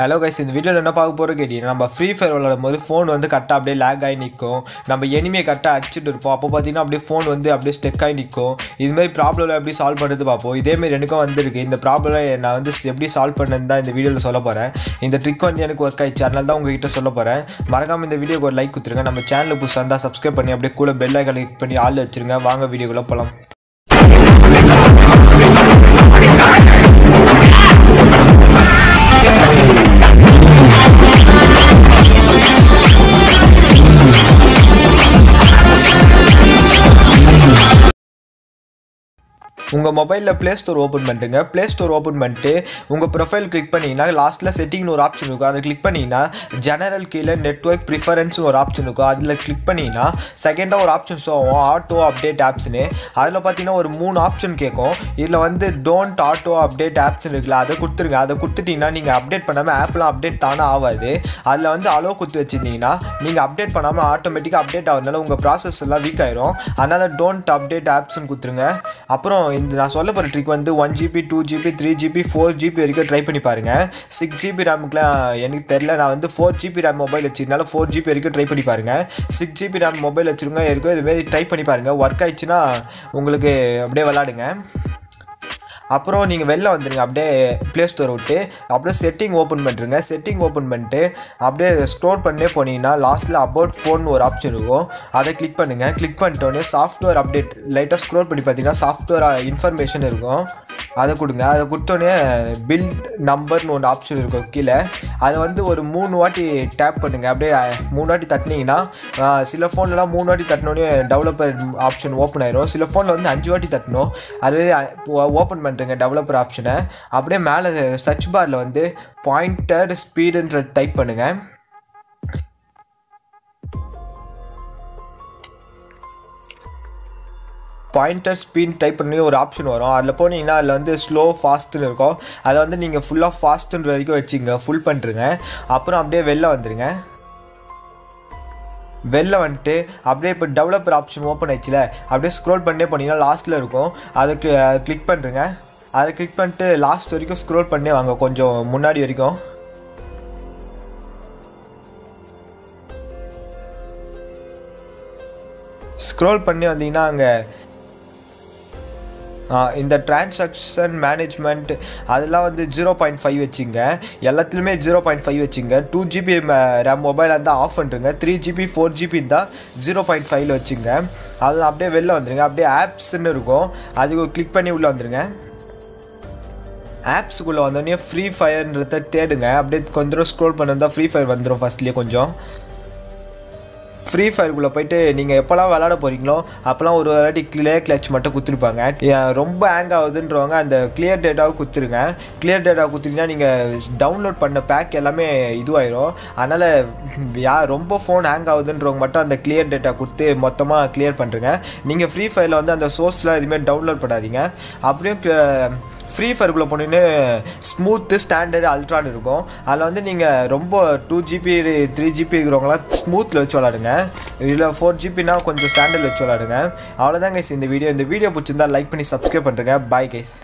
Hello guys இந்த வீடியோவில் என்ன பார்க்க போகிறோம் கேட்டீங்கன்னா நம்ம ஃப்ரீ ஃபயர் விளாடும் போது ஃபோன் வந்து கரெக்டாக அப்படியே லேக் ஆகி நிற்கும். நம்ம எனிமையை கரெக்டாக அடிச்சுட்டு இருப்போம். அப்போ பார்த்தீங்கன்னா அப்படியே ஃபோன் வந்து அப்படியே ஸ்டெக் ஆகி நிற்கும். இதுமாரி ப்ராப்ளம் எப்படி சால்வ் பண்ணுறது பார்ப்போம். இதேமாரி எனக்கும் வந்திருக்கு. இந்த ப்ராப்ளம் நான் வந்து எப்படி சால்வ் பண்ணேன்னு தான் இந்த வீடியோவில் சொல்ல போகிறேன் இந்த ட்ரிக் வந்து எனக்கு ஒர்க் ஆயிடுச்சு அதனால தான் உங்ககிட்ட சொல்ல போகிறேன் மறக்காமல் இந்த வீடியோக்கு ஒரு லைக் கொடுத்துருங்க. நம்ம சேனலில் புதுசாக இருந்தால் சப்ஸ்கிரைப் பண்ணி அப்படியே கூட பெல் ஐக்கன் பண்ணி ஆள் வச்சுருங்க. வாங்க வீடியோக்குள்ளே போகலாம் உங்கள் மொபைலில் ப்ளே ஸ்டோர் ஓப்பன் பண்ணுறங்க ப்ளே ஸ்டோர் ஓப்பன் பண்ணிட்டு உங்கள் ப்ரொஃபைல் கிளிக் பண்ணிங்கன்னா லாஸ்ட்டில் செட்டிங்னு ஒரு ஆப்ஷன் இருக்கும். அதை கிளிக் பண்ணிங்கன்னா ஜெனரல் கீழே நெட்ஒர்க் ப்ரிஃபரன்ஸ்னு ஒரு ஆப்ஷன் இருக்கும். அதில் கிளிக் பண்ணிங்கன்னா செகண்டாக ஒரு ஆப்ஷன் ஆகும். ஆட்டோ அப்டேட் ஆப்ஸ்னு அதில் பார்த்தீங்கன்னா ஒரு மூணு ஆப்ஷன் கேட்கும். இதில் வந்து டோன்ட் ஆட்டோ அப்டேட் ஆப்ஷன் இருக்குல்ல அதை கொடுத்துருங்க. அதை கொடுத்துட்டிங்கன்னா நீங்கள் அப்டேட் பண்ணாமல் ஆப்லாம் அப்டேட் தானே ஆகாது அதில் வந்து அலோ கொடுத்து வச்சுருந்தீங்கன்னா நீங்கள் அப்டேட் பண்ணாமல் ஆட்டோமேட்டிக்காக அப்டேட் ஆகிறதுனால உங்கள் ப்ராசஸ் எல்லாம் வீக் ஆயிரும். அதனால் டோன்ட் அப்டேட் ஆப்ஸ்னு கொடுத்துருங்க. அப்புறம் இந்த நான் சொல்ல போகிற ட்ரிக் வந்து one GB two GB three GB four GB வரைக்கும் ட்ரை பண்ணி பாருங்கள் சிக்ஸ் ஜிபி ரேமுக்குலாம் எனக்கு தெரில நான் வந்து ஃபோர் ஜிபி ரேம் மொபைல் வச்சிருந்தாலும் ஃபோர் ஜிபி வரைக்கும் ட்ரை பண்ணி பாருங்கள் சிக்ஸ் ஜிபி ரேம் மொபைல் வச்சுருங்க இருக்கோ இதுமாரி ட்ரை பண்ணி பாருங்கள் ஒர்க் ஆயிடுச்சுன்னா உங்களுக்கு அப்படியே விளாடுங்க அப்புறம் நீங்கள் வெளில வந்துடுங்க அப்படியே ப்ளே ஸ்டோர் விட்டு அப்படியே செட்டிங் ஓப்பன் பண்ணுறங்க செட்டிங் ஓப்பன் பண்ணிட்டு அப்படியே ஸ்டோர் பண்ணே போனீங்கன்னா லாஸ்ட்டில் அபவுட் ஃபோன் ஒரு ஆப்ஷன் இருக்கும். அதை கிளிக் பண்ணுங்கள் கிளிக் பண்ணிட்டோன்னே சாஃப்ட்வேர் அப்டேட் லைட்டாக ஸ்க்ரோல் பண்ணி பார்த்தீங்கன்னா சாஃப்ட்வேர் இன்ஃபர்மேஷன் இருக்கும். அதை கொடுங்க. அதை கொடுத்தோன்னே பில்ட் நம்பர்னு ஒன்று ஆப்ஷன் இருக்கும் கீழே. அதை வந்து ஒரு மூணு வாட்டி டேப் பண்ணுங்கள் அப்படியே மூணு வாட்டி தட்டினீங்கன்னா சில ஃபோன்லலாம் மூணு வாட்டி தட்டினோடனே டெவலப்பர் ஆப்ஷன் ஓப்பன் ஆயிரும். சில ஃபோனில் வந்து அஞ்சு வாட்டி தட்டணும் அதுவே ஓப்பன் பண்ணுறேங்க டெவலப்பர் ஆப்ஷனை அப்படியே மேலே சர்ச் பாரில் வந்து பாயிண்டர் ஸ்பீடுன்ற டைப் பண்ணுங்கள் பாயிண்டர் ஸ்பீட் டைப் பண்ணி ஒரு ஆப்ஷன் வரும். அதில் போனீங்கன்னா அதில் வந்து ஸ்லோ ஃபாஸ்ட்டுன்னு இருக்கும். அதை வந்து நீங்கள் ஃபுல்லாக ஃபாஸ்ட்டுன்ற வரைக்கும் வச்சுங்க. ஃபுல் பண்ணுறங்க அப்புறம் அப்படியே வெளில வந்துடுங்க வெளில வந்துட்டு அப்படியே இப்போ டெவலப்பர் ஆப்ஷன் ஓப்பன் ஆயிடுச்சுல. அப்படியே ஸ்க்ரோல் பண்ணே போனீங்கன்னா லாஸ்ட்டில் இருக்கும். அதை கிளிக் பண்ணுறங்க அதை கிளிக் பண்ணிட்டு லாஸ்ட் வரைக்கும் ஸ்க்ரோல் பண்ணே வாங்க. கொஞ்சம் முன்னாடி வரைக்கும். ஸ்க்ரோல் பண்ணி வந்தீங்கன்னா அங்கே இந்த டிரான்சாக்ஷன் மேனேஜ்மெண்ட் அதெல்லாம் வந்து ஜீரோ பாயிண்ட் ஃபைவ் வச்சுங்க. எல்லாத்துலேயுமே ஜீரோ பாயிண்ட் ஃபைவ் வச்சுங்க. டூ ஜிபி ரேம் மொபைல் இருந்தால் ஆஃப் பண்ணுறங்க த்ரீ ஜிபி ஃபோர் ஜிபி இருந்தால் ஜீரோ பாயிண்ட் ஃபைவ்ல வச்சுங்க. அது அப்படியே வெளில வந்துடுங்க அப்படியே ஆப்ஸ்ன்னு இருக்கும். அதுக்கு கிளிக் பண்ணி உள்ளே வந்துடுங்க ஆப்ஸுக்குள்ளே வந்தோடனே ஃப்ரீ ஃபயர்ன்றத தேடுங்க. அப்படியே கொஞ்சம் தூரம் ஸ்க்ரோல் பண்ணிருந்தால் ஃப்ரீ ஃபயர் வந்துடும் ஃபஸ்ட்லேயே கொஞ்சம். ஃப்ரீ ஃபயருக்குள்ளே போயிட்டு நீங்கள் எப்போல்லாம் விளாட போகிறீங்களோ அப்போல்லாம் ஒரு வாட்டி கிளியர் கிளச் மட்டும் குத்துருப்பாங்க. ரொம்ப ஹேங் ஆகுதுன்றவங்க அந்த கிளியர் டேட்டாவை குத்துருங்க. கிளியர் டேட்டாவை குத்துறீங்கன்னா நீங்கள் டவுன்லோட் பண்ண பேக் எல்லாமே இதுவாயிரும். அதனால் யார் ரொம்ப ஃபோன் ஹேங் ஆகுதுன்றவங்க மட்டும் அந்த கிளியர் டேட்டா கொடுத்து மொத்தமாக கிளியர் பண்ணுறங்க நீங்கள் ஃப்ரீ ஃபயரில் வந்து அந்த சோர்ஸ்லாம் எதுவுமே டவுன்லோட் பண்ணாதீங்க. அப்படியும் ஃப்ரீ ஃபயருக்குள்ளே போனீங்கன்னு ஸ்மூத்து ஸ்டாண்டர்டு அல்ட்ரான்னு இருக்கும். அதில் வந்து நீங்கள் ரொம்ப டூ ஜிபி த்ரீ ஜிபி இருக்கிறவங்களாம் ஸ்மூத்தில் வச்சு விளாடுங்க இல்லை ஃபோர் ஜிபினா கொஞ்சம் ஸ்டாண்டர்ட் வச்சு விளாடுங்க அவ்வளோதான் கைஸ் இந்த வீடியோ இந்த வீடியோ பிடிச்சிருந்தா லைக் பண்ணி சப்ஸ்கிரைப் பண்ணுறேங்க பாய் கைஸ்